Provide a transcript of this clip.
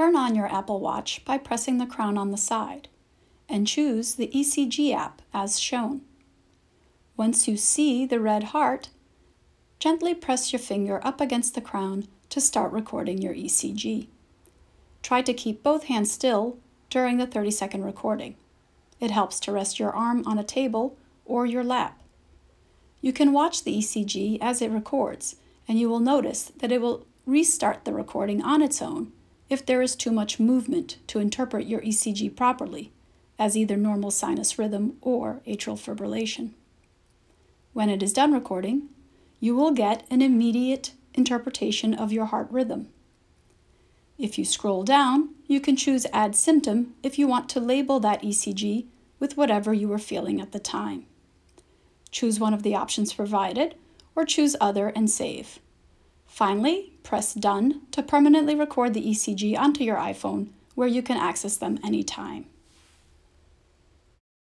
Turn on your Apple Watch by pressing the crown on the side and choose the ECG app as shown. Once you see the red heart, gently press your finger up against the crown to start recording your ECG. Try to keep both hands still during the 30 second recording. It helps to rest your arm on a table or your lap. You can watch the ECG as it records, and you will notice that it will restart the recording on its own if there is too much movement to interpret your ECG properly, as either normal sinus rhythm or atrial fibrillation. When it is done recording, you will get an immediate interpretation of your heart rhythm. If you scroll down, you can choose Add Symptom if you want to label that ECG with whatever you were feeling at the time. Choose one of the options provided, or choose Other and save. Finally, press Done to permanently record the ECG onto your iPhone where you can access them anytime.